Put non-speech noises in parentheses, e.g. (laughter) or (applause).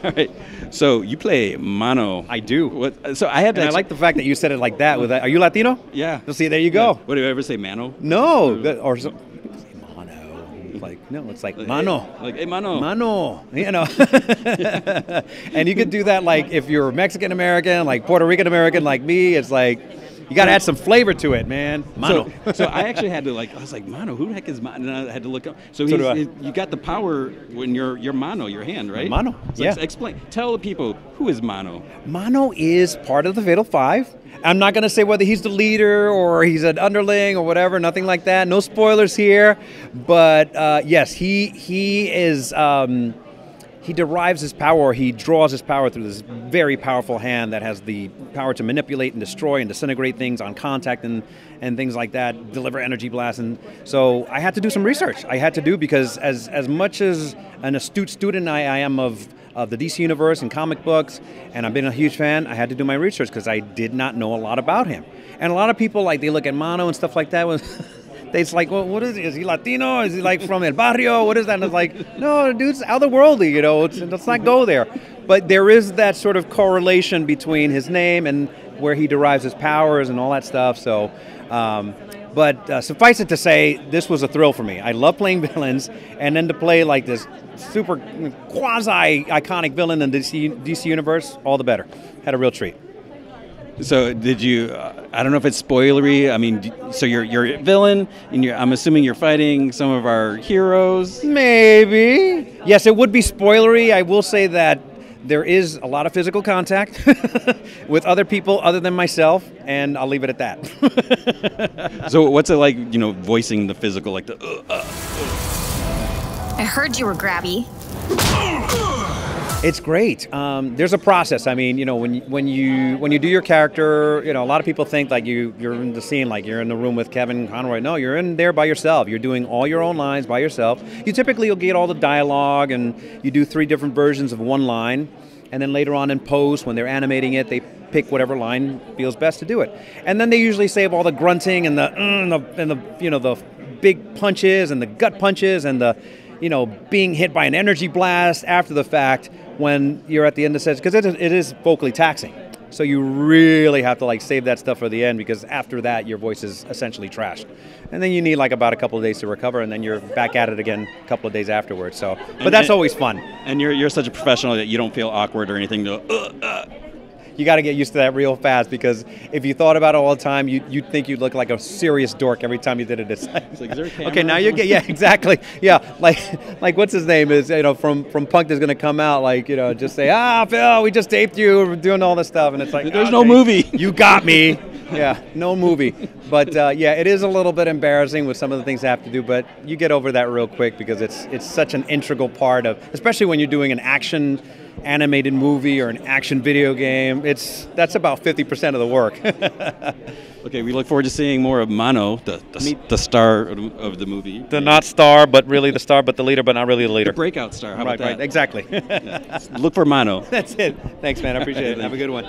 (laughs) All right. So you play Mano. I do. What, uh, so I had to. And I like the fact that you said it like that. With that. Are you Latino? Yeah. Well, see, there you go. What do you ever say, Mano? No, good- or so. (laughs) Like no, it's like mano. Like, hey, Mano. Mano, you know, (laughs) and you could do that like if you're Mexican American, like Puerto Rican American, like me. It's like you got to add some flavor to it, man. Mano. So, (laughs) so I actually had to like I was like Mano, who the heck is Mano? And I had to look up. So, So he's, he- you got the power when you're you're Mano, your hand, right? Mano, So yeah. explain. Tell the people who is Mano. Mano is part of the Fatal Five. I'm not going to say whether he's the leader or he's an underling or whatever, nothing like that. No spoilers here. But uh, yes, he he is. Um, he derives his power, he draws his power through this very powerful hand that has the power to manipulate and destroy and disintegrate things on contact and, and things like that, deliver energy blasts. And so I had to do some research. I had to do because as, as much as an astute student I, I am of, of the DC universe and comic books, and I've been a huge fan, I had to do my research because I did not know a lot about him. And a lot of people, like, they look at Mano and stuff like that. (laughs) It's like, well, what is he? Is he Latino? Is he like from El Barrio? What is that? And it's like, no, dude's otherworldly, you know. It's, let's not go there. But there is that sort of correlation between his name and where he derives his powers and all that stuff. So, um, but uh, suffice it to say, this was a thrill for me. I love playing (laughs) villains, and then to play like this super quasi iconic villain in the DC, DC universe, all the better. Had a real treat. So did you? Uh, I don't know if it's spoilery. I mean, so you're you're a villain, and you're, I'm assuming you're fighting some of our heroes. Maybe. Yes, it would be spoilery. I will say that there is a lot of physical contact (laughs) with other people other than myself, and I'll leave it at that. (laughs) So what's it like? You know, voicing the physical, like the. Uh, uh. I heard you were grabby. (laughs) It's great. Um, there's a process. I mean, you know, when when you when you do your character, you know, a lot of people think like you you're in the scene, like you're in the room with Kevin Conroy. No, you're in there by yourself. You're doing all your own lines by yourself. You typically will get all the dialogue, and you do three different versions of one line, and then later on in post, when they're animating it, they pick whatever line feels best to do it. And then they usually save all the grunting and the "Mm," and the, and the you know the big punches and the gut punches and the you know being hit by an energy blast after the fact when you're at the end of the session because it, is- it is vocally taxing. So you really have to like save that stuff for the end because after that your voice is essentially trashed, and then you need like about a couple of days to recover, and then you're back at it again a couple of days afterwards. So, but And- that's and- always fun. And you're you're such a professional that you don't feel awkward or anything. To, uh, uh. You got to get used to that real fast because if you thought about it all the time, you you'd think you'd look like a serious dork every time you did it. It's like, like, is there a (laughs) camera okay, now you get yeah, exactly, yeah, like (laughs) like what's his name is you know from from Punk'd is gonna come out like you know just say ah Phil we just taped you we're doing all this stuff and it's like There's no movie. (laughs) you got me yeah no movie but uh, yeah it is a little bit embarrassing with some of the things I have to do but you get over that real quick because it's it's such an integral part of especially when you're doing an action animated movie or an action video game it's that's about 50% of the work (laughs) Okay, we look forward to seeing more of Mano, the the, the star of the- the movie. the not star but really the star but the leader but not really the leader breakout star. How right about right that? exactly (laughs) Look for Mano. that's it thanks man I appreciate it (laughs) have a good one